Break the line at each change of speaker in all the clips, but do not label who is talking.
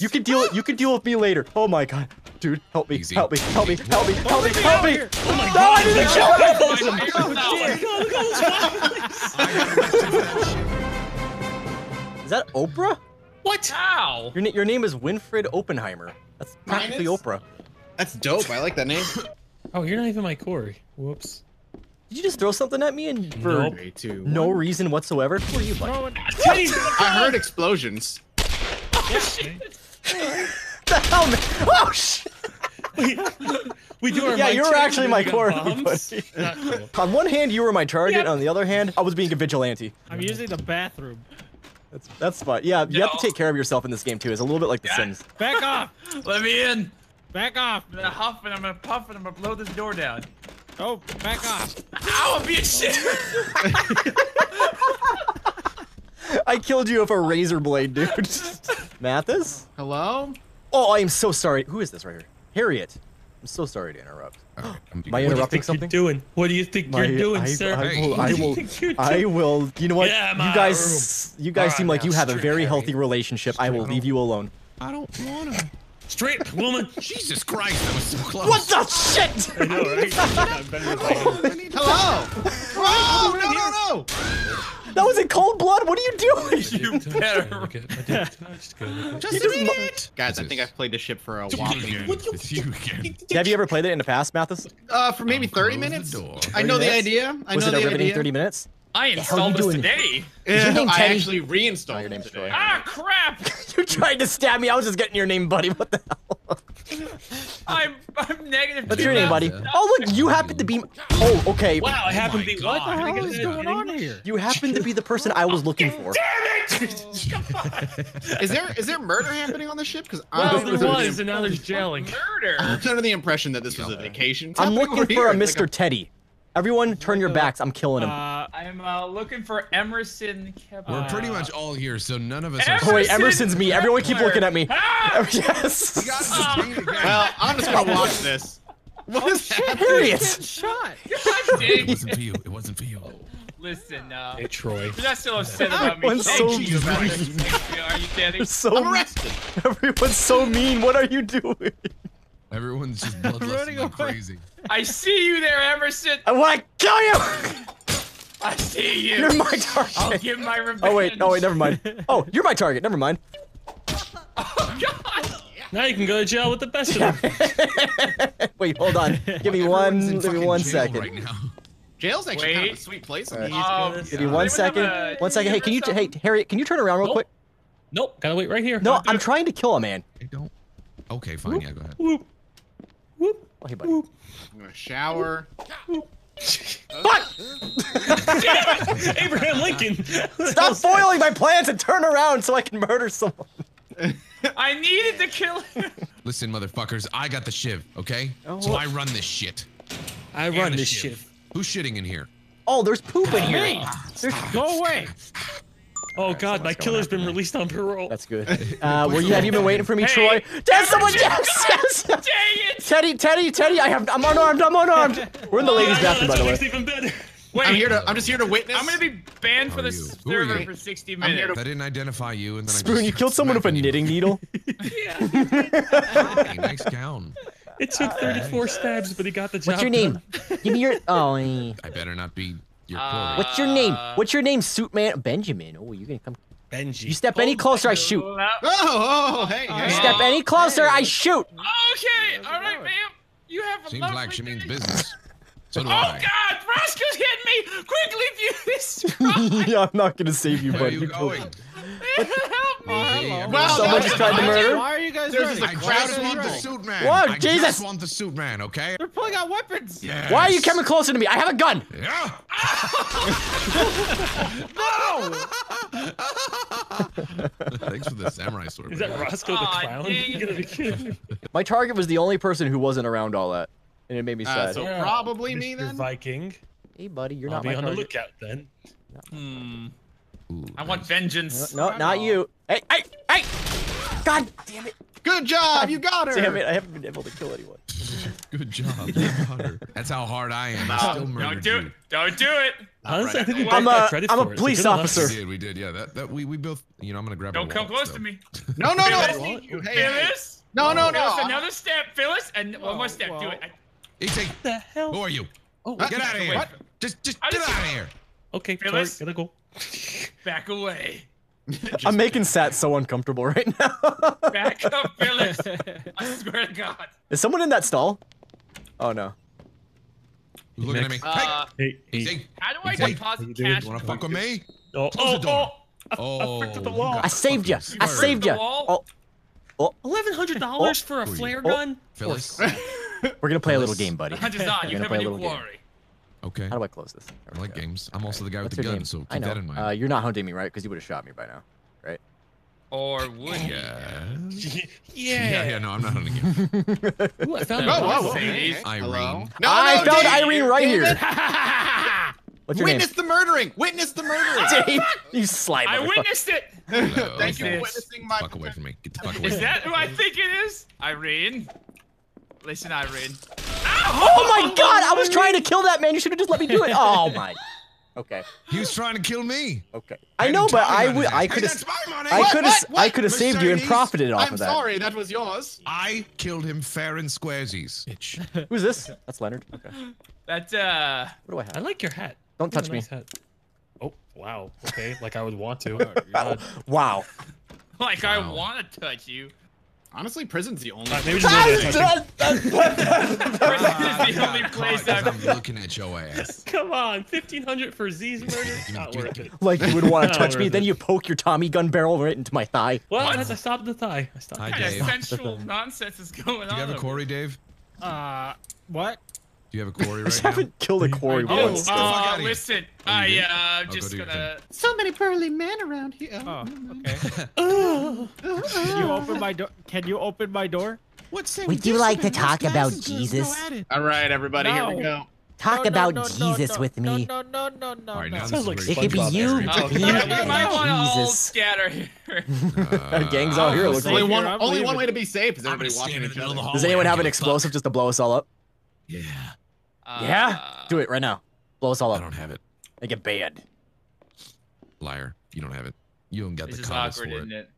You can deal. You can deal with me later. Oh my god, dude, help me,
Easy.
help me, help me, help me, help me,
me
help me.
Oh my
No, I didn't kill him.
oh, shit. Oh, shit. God, look at all those oh,
Is that Oprah?
What?
How?
Your, your name is Winfred Oppenheimer. That's practically
Minus?
Oprah.
That's dope. I like that name.
Oh, you're not even my quarry. Whoops.
Did you just throw something at me and for
Nope.
Two,
no
one.
reason whatsoever? Who are you, bud?
Throwing-
I heard explosions.
the hell. Oh shit!
We do our
Yeah, you were actually my
then
quarry,
bombs.
buddy.
Not cool.
On one hand, you were my target.
Yep.
On the other hand, I was being a vigilante.
I'm using the bathroom.
That's that's fine. Yeah, you have to take care of yourself in this game too. It's a little bit like The
Yeah.
Sims.
Back off!
Let me in.
Back off!
I'm gonna huff and I'm gonna puff and I'm gonna blow this door down.
Oh, back off!
Ow, I'm being shit.
I killed you with a razor blade, dude. Mathas?
Hello?
Oh, I am so sorry. Who is this right here? Harriet. I'm so sorry to interrupt.
Right,
Am I
What do you
interrupting
think
something?
you're doing? What do you think
My-
you're doing,
I,
sir?
I
Hey.
will. I
you
will.
you're
I will. You know what?
Of
you guys. You guys seem like you have a very healthy relationship. I will leave you alone.
I don't wanna.
Straight woman.
Jesus Christ, that was so close.
What the shit?
I know, right? I'm better than.
Hello? Oh, no, no, no!
That was in cold blood. What are you doing?
You better.
Okay, I did touch good.
Just
You
a
just
minute.
Guys, I think I've played this ship for a while.
It's you again.
Have you ever played it in the past, Mathas?
Uh, for maybe 30
Close the
minutes. I know the idea. I
Was
know
it a
the
riveting
idea.
30 minutes?
I installed this today.
Yeah,
your name
I actually reinstalled
Oh, your name's
it
Troy.
Ah, crap!
You tried to stab me. I was just getting your name, buddy. What the hell?
I'm I'm negative.
What's your name,
now.
buddy? Oh, look, you happen to be. Oh, okay.
Wow, I happen to be what?
God.
the
What
hell
the hell
is
going on here?
You happen to be the person I was looking for.
Damn Is there is there murder happening on the ship? Because
Well,
I'm
there was, and now there's jailing.
Murder.
under the impression that this was a vacation.
I'm looking for a
here? It's
Mr.
like
Teddy. Everyone, turn your backs. I'm killing him.
Uh,
I'm uh, looking for Emerson Kebab.
We're pretty much all here, so none of us are.
Oh wait, Emerson's me. Everyone keep looking at me.
Ah!
yes.
We got the chain again.
Well, I'm just gonna watch this. What is happening?
Harriet.
shot.
God
it wasn't for you. It wasn't for you.
Listen, uh,
Hey, Troy.
you're not still upset about me.
Everyone's so
Jesus
mean.
Are you kidding?
So.
I'm arrested.
Everyone's so mean. What are you doing?
Everyone's just bloodlusting
running
like crazy.
I see you there, Emerson.
I want to kill you.
I see you.
You're my target.
I'll
target.
give my revenge.
Oh wait. Oh wait. Never mind. Oh, you're my target. Never mind.
Oh God.
Now you can go to jail with the best of them.
Wait. Hold on. Give me
Everyone's
one.
in
Give me
fucking
one
jail
second.
Right now.
Jail's actually kind of a sweet place.
Alright.
Um,
Give
Give me
does
one
anyone
second.
have a
One second. Hey, can you?
universe
Hey, Harriet, can you turn around real
Nope.
quick?
Nope, gotta wait right here.
No, I'm trying to kill a man.
I don't. Okay, fine. Yeah, go ahead.
Whoop. Whoop.
Oh, hey, buddy.
I'm gonna shower.
What?
Abraham Lincoln.
Stop foiling my plans and turn around so I can murder someone.
I needed to kill him.
Listen, motherfuckers, I got the shiv, okay?
Oh.
So I run this shit.
I run this
shiv.
shit.
Who's shitting in here?
Oh, there's poop in here.
Hey,
There's-
go away.
Oh god, my killer's been released on parole.
That's good. Uh, were you? Have you been waiting for me,
Hey,
Troy? Dad, someone!
Emerson,
Yes, yes.
Dang it!
Teddy, Teddy, Teddy! I have. I'm unarmed. I'm unarmed. We're in the
Oh,
ladies' bathroom, by the way.
even better.
Wait,
I'm here to. I'm just here to witness.
I'm gonna be banned for
How are
the
you? Who are
server for 60 minutes.
I didn't identify you, and then I
Spoon,
just
you killed someone with a knitting needle.
Hey, nice gown.
It took 34 stabs, but he got the job
What's your name? Give me your. Oh.
I better not be your
Uh,
What's your name? What's your name, suit man? Benjamin. Oh, you're gonna come?
Benji.
You step any closer, I shoot.
Oh, oh, hey,
You step any closer, I shoot.
Okay, all right, ma'am. You have a
Seems like she means business. So do
Oh
I.
God, Roscoe's hitting me! Quickly view this crime!
yeah, I'm not gonna save you,
Where are
buddy.
you
You
going?
Me.
Help me!
Easy, everyone-
Wow,
Someone
that
just tried to murder.
Why are you guys
There's
running?
just
I
a crowd
just
of
want the
people.
suit man.
Whoa,
I
Jesus.
just want the suit man, okay?
They're pulling out weapons.
Yes.
Why are you coming closer to me? I have a gun.
Yeah. no. Thanks for the samurai sword.
Is that
man.
Roscoe the clown?
dang
You
it.
gotta be kidding me.
My target was the only person who wasn't around all that, and it made me
Uh,
sad.
so probably me
Mr.
then.
Viking.
hey, buddy, you're
I'll
not
be
my
on the lookout then.
Hmm.
Ooh,
I want vengeance.
No, not you. Hey, hey, hey! God damn it!
Good job, you got her.
Damn it! I haven't been able to kill anyone.
Good job. Live harder. That's how hard I am. I still
Don't
murdered
do
you.
it. Don't do it.
Honestly, I think we
I'm
both got
a-
credit
I'm a
it.
Police
good
officer.
We did. We did. Yeah. That. That. We. We both. You know. I'm gonna grab.
Don't come
wallet
close
still.
to me.
No, no, no.
Phyllis,
don't you. Hey, hey. No, no, no.
Phyllis, another step, Phyllis, and one more step. Do it. I-
Easy.
What the hell?
Who are you?
Oh,
Huh?
Get out of here.
What?
Just. Just
I
get out of here.
okay, sorry,
Phyllis?
gotta go.
Back away.
I'm making Satt so uncomfortable right now.
Back up, Phyllis. I swear to God.
Is someone in that stall? Oh no.
Who's looking at me?
Uh,
Hey, hey.
Easy.
how do I
Easy.
deposit
You did.
cash?
Wanna fuck with me?
Oh,
Close
oh,
the door.
oh.
Oh.
fricked at the wall.
I saved you.
fuck
I saved
the
you.
wall?
Oh,
Eleven hundred dollars for a
Who are you?
flare
Oh.
gun?
Phyllis.
we're gonna play a little game, buddy.
Hunt is on.
We're
You
gonna
have
play
a
a
new
little game.
Quarry.
Okay.
How do I close this? There
I like
go.
games. I'm also the guy with
What's
the gun,
name?
so
I
keep
know.
that in mind.
Uh, you're not hunting me, right? Because you would have shot me by now, right?
Or would you?
yeah.
Yeah.
Yeah. Yeah. No, I'm not hunting you.
Ooh, I found
No,
Whoa, whoa,
box.
whoa.
Mercedes.
Hey,
Irene.
Hello? No,
I
no,
found
Dave,
Irene right
Damn
here. What's your
Witness the murdering. Witness the murdering.
Dave, you slime.
I witnessed it.
Hello.
Thank you for witnessing my.
Fuck away from me. Get the fuck away
Is
from me.
that who I think it is? Irene. Listen, Irene.
Oh my god! I was trying to kill that man. You should have just let me do it. Oh my. Okay.
He was trying to kill me.
Okay. I know, but I would. I could have.
that's my money.
I could have. I could have saved you and profited off
I'm
of that.
sorry, that was yours.
I killed him fair and squaresies. Bitch.
Who's this? That's Leonard. Okay.
That uh.
What do I have?
I like your hat.
Don't touch
a
me.
hat. Oh, wow. Okay, like I would want to.
Wow.
God.
Wow.
Like I want to touch you.
Honestly, prison's the only.
Alright, maybe just a little bit of touching.
Prison is the only place I've.
I'm looking at your ass.
Come on, fifteen hundred for Z's murder? Not worth it.
like you would want to touch me, then you poke your Tommy gun barrel right into my thigh.
Well,
What?
I I stopped at the thigh. I stopped.
Hi,
What kind of
Dave.
sensual nonsense is going on.
Do you have a quarry, Dave?
Uh, what?
Do you have a quarry
I
right
just
now?
haven't killed a quarry
I do.
Oh,
once.
Get
uh,
outta
listen,
Oh,
I
did?
uh,
Oh, go
just gonna.
So many pearly men around here.
Oh, okay. Can you open my door? Can you open my door?
Would you like to talk about Jesus?
All right, everybody, here we go.
Talk about Jesus with me.
No, no, no, no,
All right,
no. Sounds like
It could be you.
area.
Oh,
Me
yeah,
and
we might want to all scatter here.
Gang's out here.
Oh,
looks
Only
like.
one,
I'm
only one way to be safe is everybody
gonna
watching
stand in the middle of the hallway.
Does anyone have an
give a fuck.
explosive just to blow us all up?
Yeah.
Yeah.
Uh,
Do it right now. Blow us all up.
I don't have it.
Make get banned.
Liar. You don't have it. You don't got
This
the
is
condoms
awkward,
for
isn't
it.
it?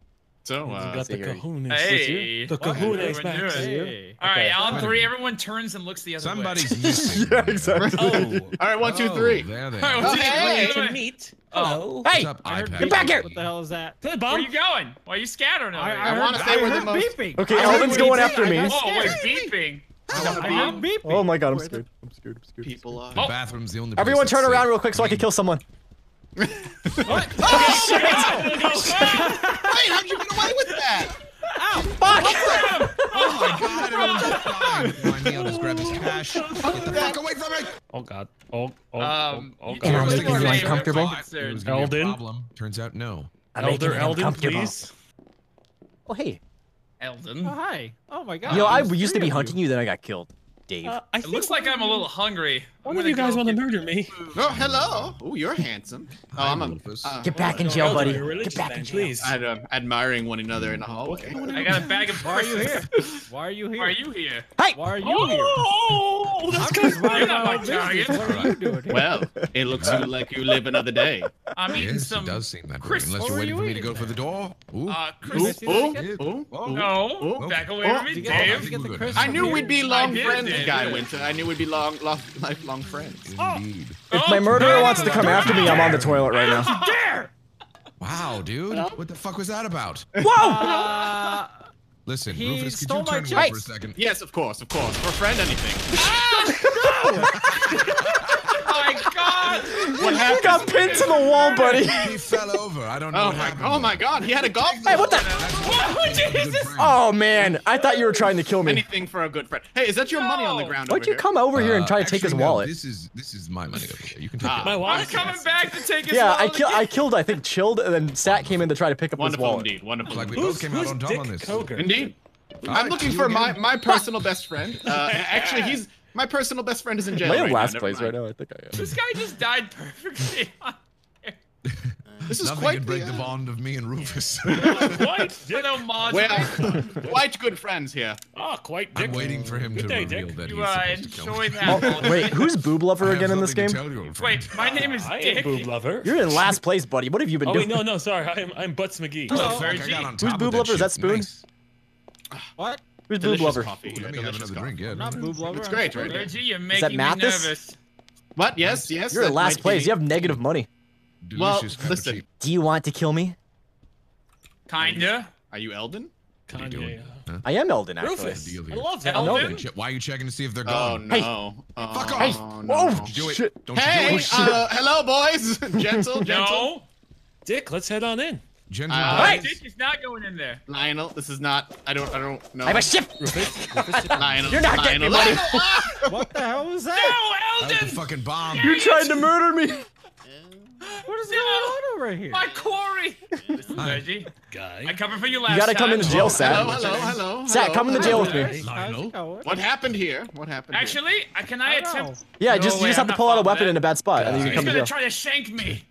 So,
You
uh,
got the
see here.
kahunas.
Hey.
The kahunas back
do it. All right,
Okay.
on three, everyone turns and looks the other way.
Somebody's missing.
yeah, exactly.
Oh,
all right, one, two,
Oh,
three.
There they
All right,
are.
one, two,
Hey.
three,
to meet.
Oh.
Hey!
What's up,
I heard
iPad?
Get back here!
What the hell is that?
Hey,
Where
bomb.
are you going? Why are you scattering over
I. I,
I
heard,
wanna stay
I
where the most-
beeping.
Okay,
I
Elvin's going after me.
Oh, wait,
scared.
beeping.
I heard beeping.
Oh my god, I'm
Where the
scared. I'm scared. I'm scared.
People, uh,
The bathroom's the only.
Everyone
place
turn around
safe.
real quick so I can kill someone.
Oh, shit!
Wait, how'd you get away with that?
Fuck!
Oh my god, everyone's dying. Find me, I'll just grab his cash. Get the fuck away from me!
Oh god. Oh, oh,
Um,
oh, oh
you-
Can I
god.
make
What's
you
your name?
uncomfortable?
What's
It
your-
was gonna be a
Eldon?
problem. Turns out, no.
I'm making
Elder
it
Eldon,
uncomfortable.
please.
Oh hey.
Eldon.
Oh, hi. Oh my god.
You know, I used to be
of
hunting you, then I got killed. Dave.
Uh, I
It looks like I'm a little hungry.
One of you guys want to murder me.
Oh, hello. Oh, you're handsome. Oh, I'm a,
Rufus.
uh,
Get back in jail, buddy. Get back in jail.
please.
ad- uh, admiring one another in the hallway.
I got a bag of
Why are you here? Why are you here?
Why are you here?
Hey!
Why are you here? Oh, that's I'm just minding
You're not
my
my target.
business. What are you doing here?
Well, it looks like you live another day.
I'm eating
Yes,
some.
it does seem that way.
crisps.
Unless you're waiting
you
for me to go for the door. Ooh.
Uh,
Ooh,
crisps.
ooh, ooh,
Oh.
ooh.
No,
Oh.
back away
Oh.
from me, Dave.
get, did you get the
Good.
crisps
I knew we'd be long friends,
did,
Guy
did.
Winter. I knew we'd be long, long lifelong friends.
Indeed.
If my murderer wants to come after me, I'm on the toilet right now.
Dare!
Wow, dude. What the fuck was that about?
Uh,
Listen,
He
Rufus, could
stole
you turn away for a second?
Yes, of course, of course. For a friend, anything.
Oh my god!
What
You
happened?
Got pinned to the wall, buddy.
He fell over. I don't know
Oh
what
my,
happened.
oh my God! He had a golf.
Hey, what the?
What? Jesus!
Oh man, I thought you were trying to kill me.
Anything for a good friend. Hey, is that your money on the ground
Why'd
over
you
here?
come over here and
Uh,
try to take his
actually, no,
wallet?
This is this is my money over here. You can take it.
my
I'm coming back to take his
Yeah, I
wallet
kill. I
again.
killed. I think chilled, and then Satt came in to try to pick up his wallet.
indeed. Wonderful.
Like we
indeed.
both came out on top on this.
Indeed. I'm looking for my, my personal best friend. Uh, actually, he's my personal best friend is in jail.
Am I in
right
last
now.
place
Never
right now? I think I am.
This guy just died perfectly. on here.
This is
Nothing
quite
can break
the,
the
uh,
bond of me and Rufus.
Quite.
With a mod.
We're quite good friends here.
Ah, quite Dick.
I'm waiting for him
Good
to
day,
reveal
Dick.
that
You
he's
uh,
supposed to kill
enjoy
me.
that.
Oh, wait, who's Boob
I
Lover
have
again in this game?
to tell you.
Wait, my name is
I
Dick.
am Boob Lover.
You're in last place, buddy. What have you been
Oh
doing?
wait, no, no, sorry. I'm I'm Butts McGee.
Oh, fuck, I
Virgie.
got on
Who's boob lover? Is that. Spoon?
Nice.
What?
Who's Boob
Delicious
Lover?
coffee.
Let me have
delicious
another
coffee.
drink. Yeah,
Not boob lover.
It's great,
sorry.
right?
Virgie, you're making me
Mathas?
nervous.
What? Yes, yes.
You're in last place.
be-
You have negative money.
Well,
Delicious cappuccino.
listen.
Do you want to kill me?
Kinda.
Are you Eldon?
What are you.
I am Eldon, actually.
Rufus. I love that.
Elvin?
Elvin.
Why are you checking to see if they're gone?
Oh
gone?
no. Oh,
Fuck off.
Hey. Whoa.
Don't you do it.
Shit.
Don't you
Hey,
do it.
uh, hello, boys. gentle, gentle.
No.
Dick, let's head on in.
Gentle
Uh,
boys.
Hey, Dick is not going in there.
Lionel, this is not. I don't. I don't know.
I have a ship.
Lionel.
You're not getting me,
Lionel.
buddy.
What the hell was that?
No,
that?
That was the
Eldon!
fucking bomb.
You tried to murder me.
What is
No.
going on over here?
My quarry! This is Virgie. I
Guy.
covered for you last
You gotta come
time.
into jail,
Hello,
Satt.
hello, hello. Satt,
come in the jail with me.
Lionel.
What happened here? What happened? here?
Actually, uh, can I
I
attempt?
Yeah,
No
just you just
I'm
have to pull out a weapon
that.
in a bad spot, and then you
He's
can come to
gonna
jail.
try to shank me.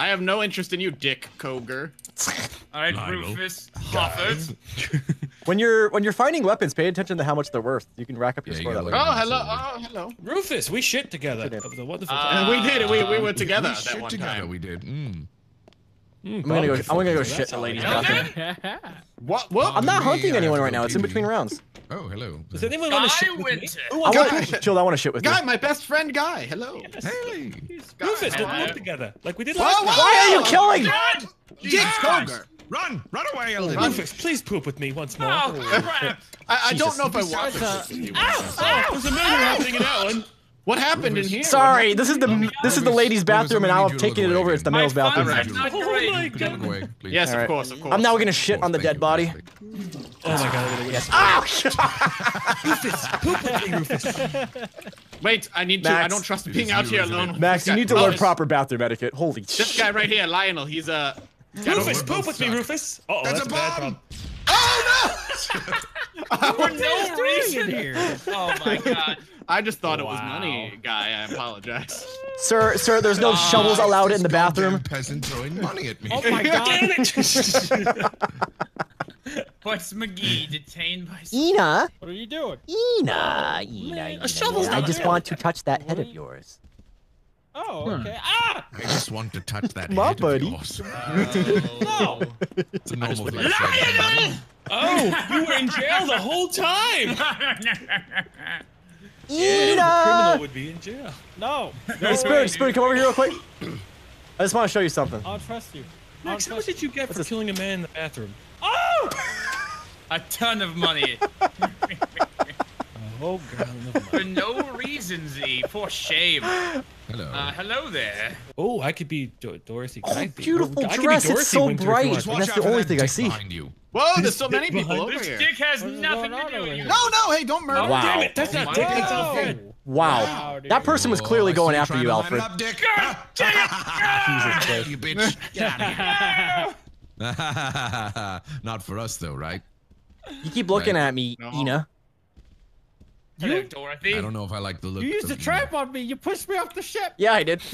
I have no interest in you, Dick Koger.
All right,
Lionel.
Rufus Hufford.
When you're when you're finding weapons, pay attention to how much they're worth. You can rack up your
Yeah, you
score that way.
Oh, hello. Oh, hello.
Rufus, we shit together.
Shit.
That wonderful
Uh,
we did. We we were together
We
that
shit
one
together.
time.
We did. Mm.
I'm gonna go. I'm gonna go shit in the ladies' bathroom.
What? What?
I'm not
Me,
hunting anyone right now. It's in between rounds.
Oh, hello.
Does anyone want to
Guy
shit with me?
Winter.
Ooh,
I
I got
want chill. I want to shit with you.
Guy, my best friend, Guy. Hello.
Hey.
Rufus, let's
Hello.
work together like we did
Whoa,
last time.
Why are you killing?
God!
Dick Koger.
Run! Run away, Eldon!
Rufus, please poop with me once more.
Oh, crap.
I, I don't know if I want
Besides,
to.
uh,
Ow!
There's a murder happening in that one.
What happened in here?
Sorry, this is the this is the ladies' bathroom, and now I'm taking it over. It's the
My
male's bathroom.
fun
Alright.
is not
Oh my god.
away, please.
Yes, of course, of course.
I'm now gonna shit on the dead
you,
body.
Oh my god.
Yes. Ow!
Poop with me, Rufus.
Wait, I need to. I don't trust being out here alone.
Max, you need to
Oh,
learn proper bathroom etiquette. Holy shit!
This guy right here, Lionel. He's a.
Rufus, poop with me. Rufus. Oh,
That's
that's,
a
a bad
bomb.
problem.
For no reason.
here?
Oh my god.
I just thought it was money, guy. I apologize.
Sir, sir, there's no ah. shovels allowed in the bathroom.
peasant throwing money at me.
Oh my god.
Damn it!
What's McGee detained by?
Ina,
What are you doing?
Ina, Ina, Ina.
shovel's
I just want to touch that head of yours.
Oh, okay. Ah!
I just want to touch that
My
head
buddy.
of yours.
No!
It's a normal thing.
oh, you were in jail the whole time. Criminal would be in jail.
No!
Hey, Spoon, Spoon, come over here real quick. I just want to show you something.
I don't trust you. I
Max,
don't
how much
trust
did you get for
this?
killing a man in the bathroom? Oh!
a ton of money
Oh god, never
for no reason, Z. For shame.
Hello.
Uh, hello there.
Oh, I could be Do- Dorothy.
Oh,
Can I be-
beautiful
I could be
dress. It's so
Winter
bright.
Just watch
that's
out
the only
that
thing I see.
behind you.
Whoa, there's so many people
behind
over
This
here.
dick has
What is
nothing to do with you.
No, no, hey, don't murder.
Wow.
Damn it, that's
Oh
not dick,
God.
that's Alfred.
Wow.
Wow.
That person was
Oh,
clearly
I
going after you, Alfred.
Up, dick.
Jesus Christ.
you bitch. Get out of here. Not for us, though, right?
You keep looking
Right.
at me,
No.
Ina.
Hello, Dorothy.
I don't know if I like the look.
You used a
of
trap on me. You pushed me off the ship.
Yeah, I did.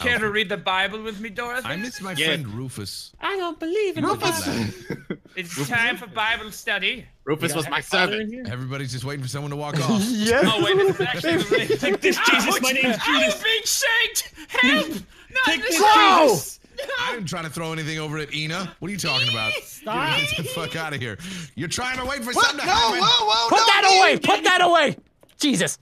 Care to read the Bible with me, Dorothy?
I miss my
Yeah.
friend Rufus.
I don't believe in
Rufus.
It's time for Bible study.
Rufus was my servant.
Everybody's just waiting for someone to walk off.
yes.
Oh wait, this is actually the really.
Take this, ah, Jesus. My name's
I'm
Judas.
being shanked! Help! Not
Take
this
this, Jesus.
I didn't try to throw anything over at Ina. What are you talking about?
Stop.
Get the fuck out of here. You're trying to wait for
What?
something
No,
to happen.
whoa, whoa,
Put
no,
that
me.
away! Put that away! Jesus.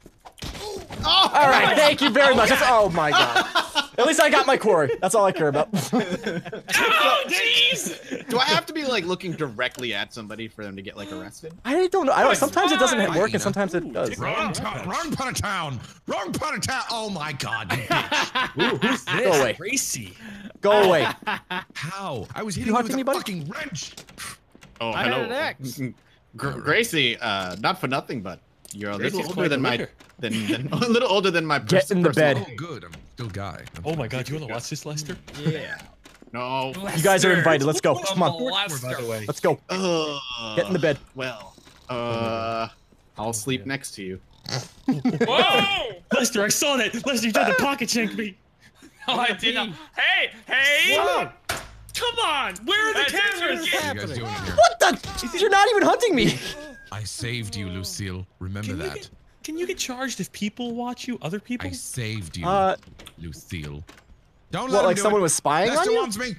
Oh,
All right, thank you very much. Oh, That's, oh my god. At least I got my quarry. That's all I care about.
Oh, jeez!
Do I have to be like looking directly at somebody for them to get like arrested?
I don't know. I don't. Sometimes it doesn't work, and sometimes it does.
Wrong, town, wrong part of town. Wrong part of town. Oh my god. you bitch.
Ooh, who's this?
Go away.
Gracie.
Go away.
How? I was hitting you,
hunting
with a
anybody?
fucking wrench.
Oh,
I
hello.
had an axe.
Gr- Gracie, uh, not for nothing, but you're a little older than my than, than a little older than my
Get in the bed.
Oh, good. I'm still guy. I'm
Oh my god, you wanna watch this, Lester?
Yeah.
No.
You guys are invited. Let's go. Come on. Lester.
By the way.
Let's go.
Uh,
Get in the bed.
Well, uh, I'll sleep next to you.
Whoa!
Lester, I saw that. Lester, you tried to pocket shank me.
No, I did not. Hey, hey!
Whoa.
Come on, where are the
That's
cameras?
What are you guys doing here?
What the? You're not even hunting me.
I saved you, Lucille. Remember
Can you,
that.
get, can you get charged if people watch you? Other people?
I saved you,
Uh,
Lucille. Don't let
what?
him
Like
do
someone
it.
was spying
Lester
on you?
wants me.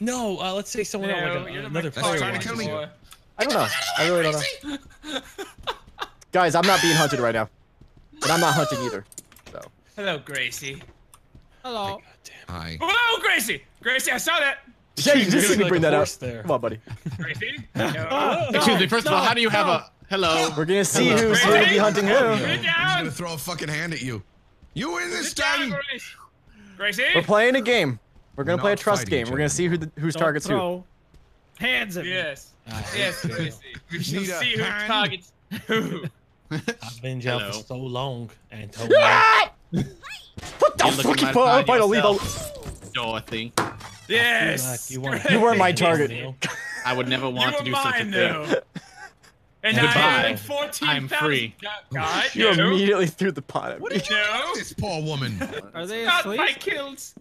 No, uh, let's say someone
No,
else, like a, another
That's
player.
trying to kill me.
you.
I don't know. I really don't know. Guys, I'm not being hunted right now, but I'm not hunting either. So
Hello, Gracie.
Hello.
God damn.
Hi.
Hello, Gracie. Gracie, I saw that.
Yeah, you just
You're
see me
like
bring that out.
there.
Come on, buddy.
Gracie. No.
Ah, Excuse me. First of all, how do you have a hello?
We're gonna see
Hello.
who's gonna be hunting who.
Sit
I'm gonna throw a fucking hand at you. You win this
Sit down,
time.
Gracie. Gracie.
We're playing a game. We're gonna
We're
play a trust game. We're gonna see who the, whose
Don't
targets who.
hands at me.
Yes. Ah, yes, Gracie. We shall
Need a
see who
hand?
targets who.
I've been jail for so long, Antonio.
What the
You're
fuck?
looking
You
right
put,
behind
fine, I'll leave. I'll,
yourself. Dorothy.
Yes.
you weren't,
You weren't my target.
I would never want to
were
do such a
mine,
thing.
though. And
Goodbye.
I am 14,000.
I'm free.
God,
you
no.
immediately threw the pot at
What
me.
did you do this poor woman?
Are they
Not
asleep?
my kills.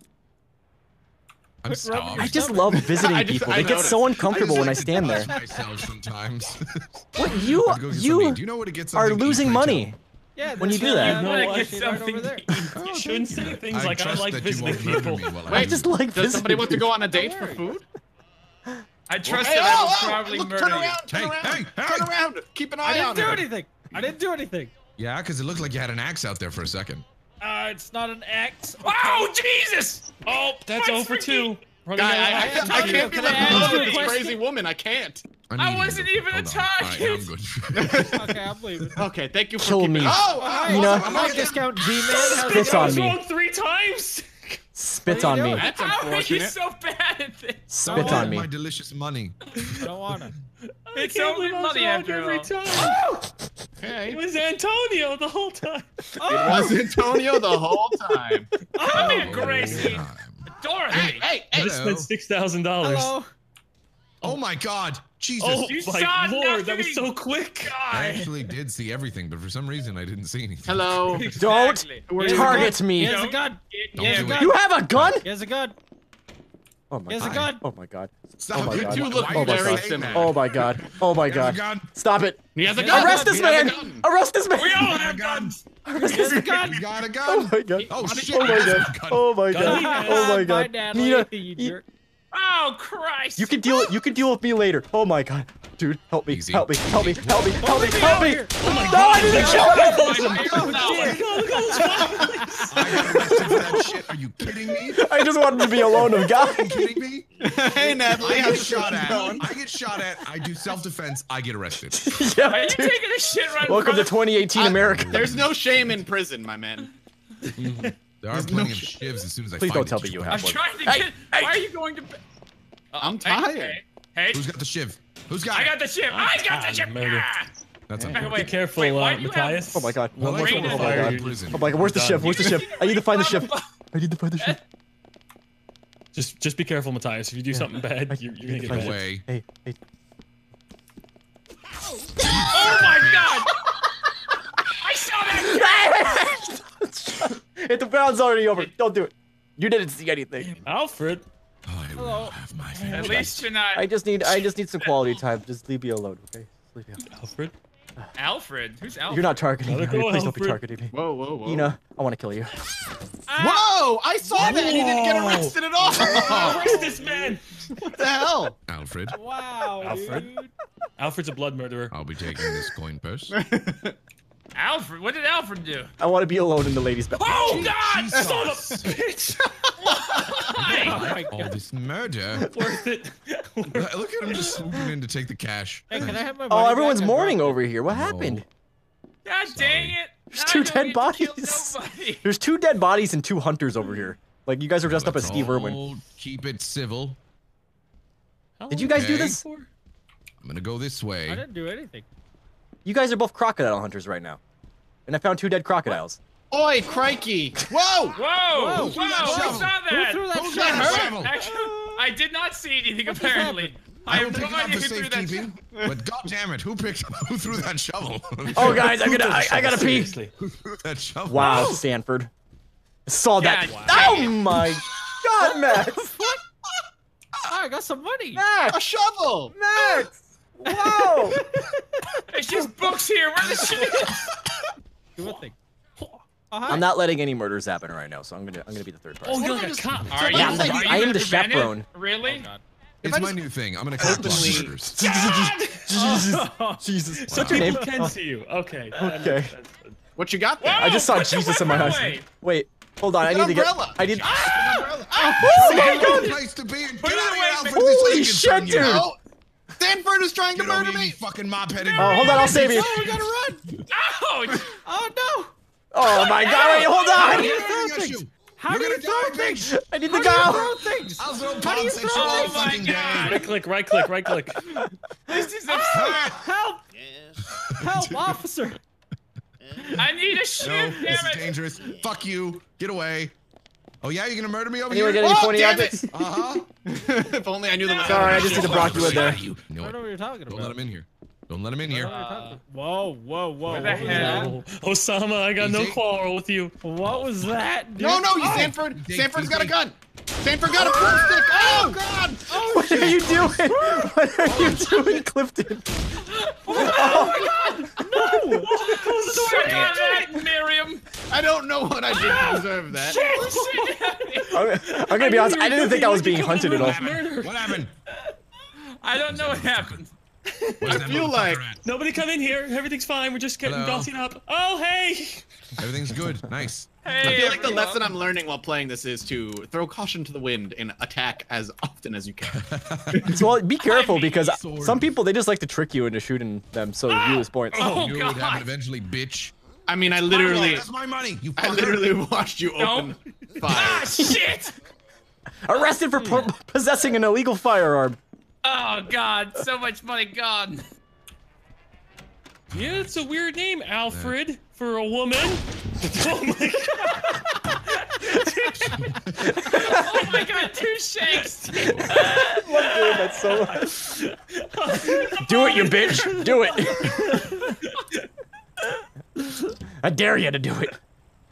I'm
rubbing
sorry.
I just love visiting
I just-
people.
I
They get
noticed.
so uncomfortable when I stand there.
myself sometimes.
What you
Go get something to eat.
you
you know where
are
something to eat
losing
right
money.
Now?
Yeah,
When you do that.
some
You know
other
what?
shit right over there.
Oh,
You shouldn't say things
I
like I
trust
like
that you
visiting
won't murder
people.
me while I
I just like
Does somebody want to go on a date for food?
I trust
Hey,
that I will
oh, oh,
probably
look,
murder
turn
you.
around, turn
Hey,
around,
hey, hey.
turn around. Keep an eye on I
didn't
on
do
her.
anything. I didn't do anything.
Yeah, because it looked like you had an axe out there for a second.
Uh, it's not an axe.
Oh, Jesus!
Oh, that's over two. Running
Guy, I, I, I, I can't be
Can I
left alone with this crazy woman. I can't.
I,
I wasn't
to-
even a
hold on. All right,
target.
I'm good.
Okay, I'm leaving.
Okay, thank you for
Kill
keeping.
me.
Oh,
Hi,
Ina.
I'm my discount G-Man. How's
Spits on me.
wrong three times.
Spits on me.
doing?
that's
How are you so bad at this?
Spits
Oh,
on me.
My delicious money.
I don't wanna.
It's only
believe I was
money after
every
all.
time.
Okay.
It was Antonio the whole time.
It was oh. Antonio the whole time.
Come here, Gracie.
Time.
Dorothy.
Hey, hey,
I
hey.
just spent six thousand dollars.
Hello.
Oh. oh my God, Jesus!
Oh
You
my
saw
lord, that was so quick.
I actually did see everything, but for some reason I didn't see anything.
Hello.
Don't
Exactly.
Where you
target
He
me.
has a gun. Yeah,
do
You have a gun?
He has a gun.
Oh my
He has a
god.
gun.
Oh my god.
Stop
Oh my
it.
God.
You look
Why
Oh
are
my
you
very
god.
saying
similar.
that?
Oh my god. Oh my
You have a
god.
gun?
Stop it.
He has a
Yeah.
gun.
Arrest this
He has a
man.
gun.
Arrest this man.
We all
I
have
got
guns.
Arrest
He
this
has a
man.
gun.
You got a
Oh
gun?
my god.
Oh,
Oh
shit.
my god. Oh my
Gun.
god. Oh my
Bye,
god.
Natalie,
Nina,
you
e-
jerk.
Oh, Christ.
you can deal. You can deal with me later. Oh my god, dude, help me,
Easy.
help me, help me, help me, help me, help me.
here.
Oh my god, I didn't kill him.
Oh,
I got arrested for that shit. Are you kidding me?
I just wanted to be alone with
Are you kidding me?
Hey, Natalie.
I get shot
shot
at. I get shot at. I do self-defense. I get arrested.
yeah,
Are you
dude.
taking a shit right in
Welcome to
front of-
2018 America.
There's no shame in prison, my man.
There are plenty of shivs as soon as I
Please
find
don't tell me
you
you
I'm
have one.
trying to get.
hey.
Why are you going to?
I'm tired.
Hey, hey.
Who's got the shiv? Who's got
I
it?
got the ship. I got the ship. Ah!
That's
Wait,
a
wait,
Be careful,
wait,
uh,
do you have-
Matthias.
Oh my god.
Well,
Oh
let's
my god. Oh my god. Oh my god. Where's the ship? Where's the ship? I need to find the ship. I need to find the ship.
Just, just be careful, Matthias. If you do something bad, you're, you're gonna get
Find
bad.
the
Way.
Hey, hey.
Oh my god! I saw that.
Hit the round's already over. Don't do it. You didn't see anything.
Alfred.
I
Hello.
have my
At
family.
least you're not
I just need. I just need some quality time. Just leave me alone, okay? Leave me alone.
Alfred.
Alfred. Who's Alfred?
You're not targeting me.
Gotta go,
Please don't be targeting me.
Whoa, whoa, whoa.
Ina, I want to kill you. Ah!
Whoa! I saw that and he didn't get arrested at all.
Where's this man?
what the hell?
Alfred,
Wow,
Alfred?
dude.
Alfred's a blood murderer.
I'll be taking this coin purse.
Alfred. What did Alfred do?
I want to be alone in the ladies' bathroom.
Oh God!
Jesus.
Son of a bitch! Why?
Oh all this murder.
Worth it.
Look look at him just swooping in to take the cash.
Hey, can I have my
oh,
money Oh,
everyone's
back?
Mourning
dropped
over here. What happened?
God dang it!
There's two dead
get to kill
bodies. There's two dead bodies and two hunters over here. Like you guys are dressed up as
Let's
Steve Irwin.
Keep it civil.
How
Did you
long
guys do this?
I'm gonna go this way.
I didn't do anything.
You guys are both crocodile hunters right now. And I found two dead crocodiles.
Oi, crikey! Whoa!
Whoa! Whoa!
Who
Who
threw that
saw
shovel?
that?
Who threw that
Who's
shovel?
got shovel?
Actually, I did not see anything.
just
apparently,
I
I
don't
have no idea who threw that.
safekeeping, but god damn it, who picked who threw that shovel?
Oh guys, I gotta I, I gotta pee.
Seriously.
Who threw that shovel?
Wow, Stanford. Saw that.
God
Oh my god, Max!
I got some money.
A shovel.
Max! Whoa!
it's just books here. Where the shit is?
Do a thing. Oh, hi.
I'm not letting any murders happen right now, so I'm gonna I'm gonna be the third oh, person.
Oh, you're
I
like a
just-
cop.
Are you,
Yeah, I'm the-
are
I am the
prevented?
chaperone.
Really?
Oh,
It's my new thing. I'm gonna call
openly-
murders.
Jesus! Jesus!
So
What's your name?
people can see you. Okay.
Okay.
What you got there?
I just saw Jesus in my
weapon
eyes.
away.
Wait, hold on. I
An
need to get. I need. Ah!
An umbrella.
Oh my god!
place to be.
Put
Get
it
out of
away,
here,
Holy shit,
can you.
dude.
Oh, Stanford is trying to
Get over
murder me.
fucking mop-headed.
Oh, hold on. I'll save you.
Oh, we gotta run.
Ouch!
Oh no!
Oh my god! Wait, hold
I'm
on!
yelling.
How
You're
do you
gonna
throw things?
I need to
How do you
go.
throw things?
I'll throw
How do you
bombs at you
throw
all
things?
Oh fucking day.
Right click, right click, right click.
This is ah! absurd.
Help! Help, officer!
I need a
No, this is dangerous. Fuck you. Get away. Oh yeah, you're gonna murder me over
Anyone
here?
get any
Oh,
pointy
damn
objects?
Uh huh.
if only I knew them.
Sorry, I just need to block you in there.
You
I
know
don't know what you're talking about.
Don't let him in here. Don't let him in here.
don't know what you're talking about. Whoa, whoa, whoa.
Where the hell?
Oh, Osama, I got no
Easy.
quarrel with you.
What was that? dude?
No, no, you
Oh,
Stanford.
Dig,
Stanford's
dig,
got a gun. Stanford got a broomstick. Oh God. Oh
What are you doing? What are you doing, Clifton?
Swear to that, Miriam.
I don't know what I did to ah, deserve that.
I'm, I'm gonna be honest. I didn't think I was being hunted at all.
What happened?
I don't know what happened.
I feel like-
Nobody come in here. Everything's fine. We're just getting
Hello?
up. Oh, hey.
Everything's good. Nice.
Hey,
I feel like the
everyone.
lesson I'm learning while playing this is to throw caution to the wind and attack as often as you can.
So well, be careful
mean,
because
sword.
some people they just like to trick you into shooting them, so you lose points.
Oh,
you
God.
would happen eventually, bitch.
I mean, I literally,
That's my money. You
I literally watched you
No.
open
Ah,
fire.
shit!
Arrested for po- possessing an illegal firearm.
Oh God, so much money gone.
Yeah, it's a weird name, Alfred, for a woman. oh my god.
Oh my God, two shakes.
That's so. much. Do it, you bitch! Do it! I dare you to do it.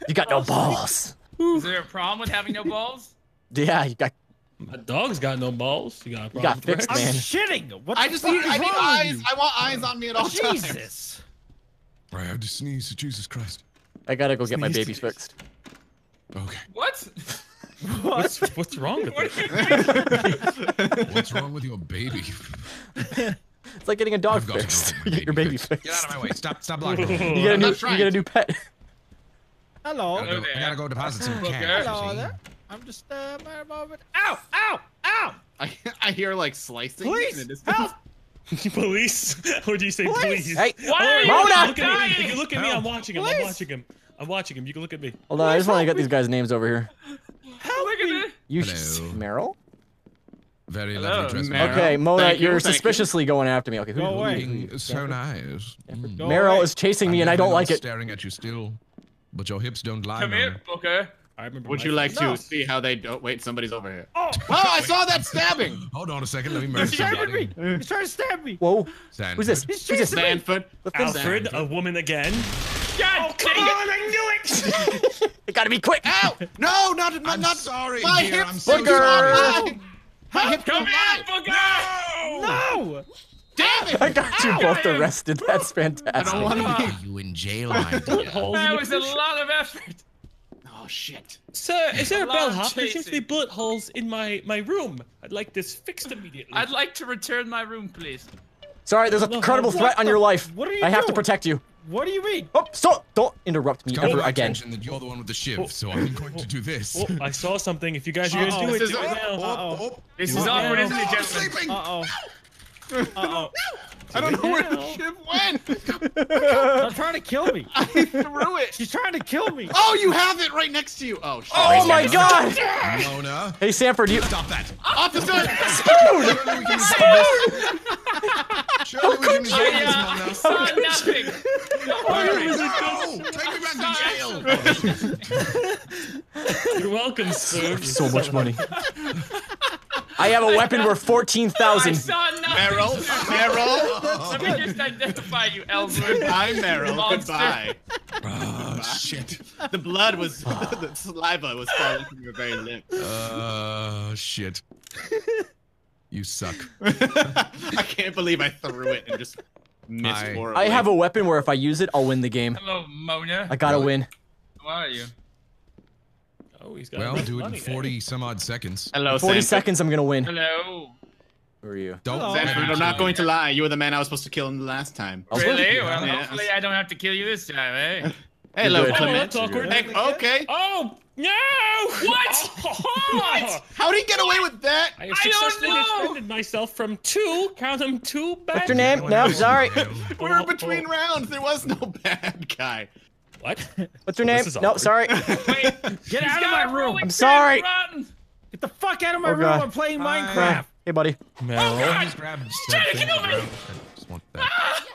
You got no balls.
Is there a problem with having no balls?
Yeah, you got
my dog's got no balls. You got a problem you
got
with
fixed,
Rex?
I'm
man.
shitting. What
I just
fuck
need,
is
I need
wrong
eyes.
you?
I want eyes on me at all times.
Jesus.
I have to sneeze. Jesus Christ.
I gotta go get my
Sneeze.
babies fixed.
Okay.
What?
What's, what's wrong with
What
it?
you?
What's wrong with your baby?
It's like getting a dog
I've got to go
fixed.
get my
get your baby
fixed.
fixed.
Get out of my way. Stop. Stop blocking me.
You get a
I'm
new,
not
you get a new pet.
Hello.
I gotta, go, I gotta go deposit some
Okay.
cash. you
Hello there. I'm just uh, my moment. Ow! Ow! Ow!
I, I hear like slicing. in
Please
the
help!
Police? Or do you say
Police?
please?
Hey,
Why are you
Mona!
Look at me.
dying?
If you look at me, I'm watching him. I'm watching him. I'm watching him. You can look at me.
Hold on, I just want to get these guys' names over here.
Help
Look at
me!
it.
You,
Hello.
s- Meryl?
Very
Hello,
lovely dress.
Meryl.
Okay, Mona,
Thank you,
you're
you.
suspiciously going after me. Okay, who,
Go
who-
away.
who-
so nice. Mm.
Meryl
away.
is chasing
I'm
me, and I don't
definitely
like
not
it.
Staring at you still, but your hips don't lie.
Come here, Booker.
I remember.
Would you like
No.
to see how they don't? Wait, somebody's over here.
Oh!
Oh, I saw that stabbing.
Hold on a second. Let me murder
He's stabbing me!
somebody.
He's trying to stab me!
Whoa,
Sanford.
who's this?
He's
Who's this?
chasing me!
Stanford.
Alfred, a woman again.
God oh, dang it!
I knew it!
It gotta be quick!
Ow! No, not not
I'm
not.
sorry,
My
dear.
hips.
I'm so
Booger!
sorry.
My hips.
Come
are
here,
alive.
Booker!
No!
Damn it!
I got you
Ow!
both arrested. That's fantastic.
I don't want to be.
You in jail, my dear.
That was a lot of effort.
Oh shit.
Sir, is there a
A lot
bellhop? There seems to be bullet holes in my, my room. I'd like this fixed immediately.
I'd like to return my room, please.
Sorry, there's a
What
credible threat on your life.
what are you
I have to protect you.
What do you mean?
Oh, stop! Don't interrupt me ever again.
attention that you're the one with the shiv, oh, so I'm going to oh, do this.
Oh, I saw something. If you guys are gonna do
This
it,
is-
do it
oh,
now.
Uh-oh.
This is
Oh,
awkward, isn't it,
I'm
gentlemen?
sleeping.
Uh-oh. Uh-oh.
I don't know where the
Now.
ship went.
She's trying to kill me.
I threw it.
She's trying to kill me.
Oh, you have it right next to you. Oh shit.
Oh my god!
Mona,
Hey, Sanford, you.
stop that.
Officer.
Surely we can Surely we can resolve
I saw nothing. Don't worry.
No, take me back to jail.
You're welcome, sir.
So much money. I have a weapon worth fourteen
I saw nothing.
Meryl. Meryl.
Let me just identify you, Elwood.
Hi, Meryl.
Monster.
Goodbye.
Oh, shit.
The blood was, the saliva was falling from your very lip.
Uh, shit. You suck.
I can't believe I threw it and just missed
I-
I have a weapon where if I use it, I'll win the game.
Hello, Mona.
I gotta
Really?
win.
How are you?
Oh, he's got
Well,
enough
do it in
money, eh?
40 some odd seconds.
Hello,
Forty
Sanford.
seconds, I'm gonna win.
Hello.
Who are you?
Don't
Hello.
Sanford, I'm not going to lie. You were the man I was supposed to kill in the last time.
Really? Well,
Yeah.
hopefully I don't have to kill you this time, eh?
Hello,
good.
Oh,
Clement.
that's awkward.
Hey, okay.
Oh no!
What?
what?
How did he get away with that?
I have
I don't
successfully
know.
defended myself from two, count them, two bad
What's your name? No, sorry.
We were between rounds. There was no bad guy.
What?
What's your oh,
This
name?
is
No, sorry.
Wait,
Get out of my room.
I'm sorry.
Run.
Get the fuck out of my
Oh,
room.
God.
I'm playing
Hi.
Minecraft.
Hey, buddy.
Meryl, oh,
Just grab
Trying to
something,
kill me.
bro. I just want that. Ah!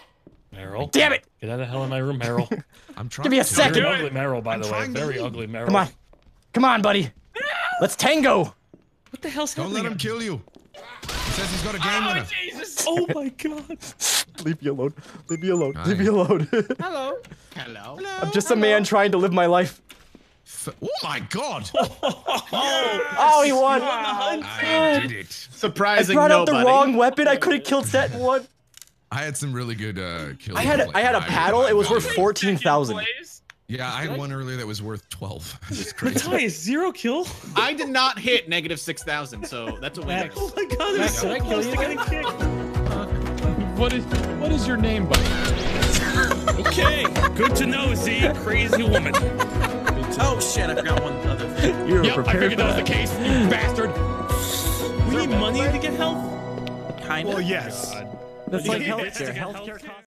Meryl.
Damn it!
Get out of hell in my room, Meryl.
I'm trying
Give me a
to.
second.
Very
Do
ugly. Meryl, by
I'm
the way.
trying to
Very ugly Meryl.
Come on. Come on, buddy. Let's tango.
What the hell's happening?
Don't let him kill you. He says he's got a game
Oh,
winner.
Jesus.
Oh my god.
Leave me alone. Leave me alone.
Hi.
Leave me alone.
Hello.
Hello.
I'm just a man trying to live my life.
F- Oh my god!
Oh, Oh, he won.
I did it.
Surprising I
Surprising
brought out the wrong weapon. I could have killed Set one.
I had some really good uh, kills.
I had a, I had a paddle. It was worth
value.
fourteen thousand.
Yeah, I had one earlier that was worth twelve. It's crazy.
Matthias, zero kill?
I did not hit negative 6,000, so that's a win.
Oh my god,
Max,
he's so
did I kill
close
you?
to getting kicked.
What is what is your name, buddy?
Okay, good to know, Z. Crazy woman.
Oh shit! I forgot one other thing.
You were
Yep, I figured
for
that was the case, you bastard. We need money to get health?
Kind of.
Well, yes.
Oh, God.
That's like
need bits to
healthcare. Healthcare
healthcare?